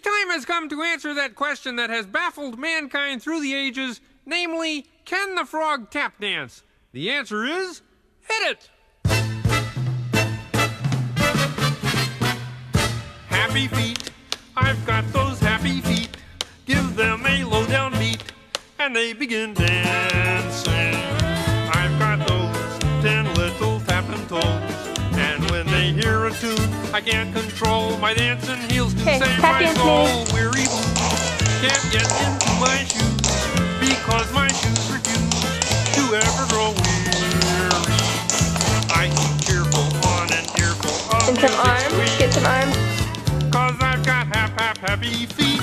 The time has come to answer that question that has baffled mankind through the ages, namely, can the frog tap dance? The answer is hit it! Happy feet, I've got those happy feet. Give them a low down beat, and they begin dancing. They a tune, I can't control my dancing heels. Okay, Save my dance, soul, weary blues. Can't get into my shoes because my shoes refuse to ever grow weary. I keep cheerful on an earful of And some arms. Get some arms. Cause I've got hap hap happy feet.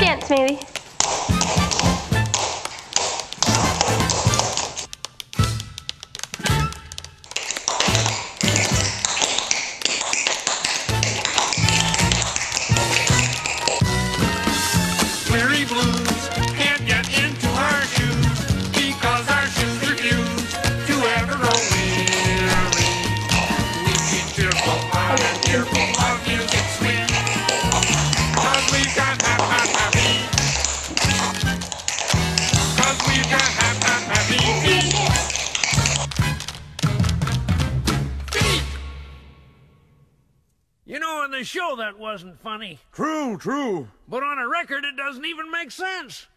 Dance, maybe. You know, in the show that wasn't funny. True, true. But on a record, it doesn't even make sense.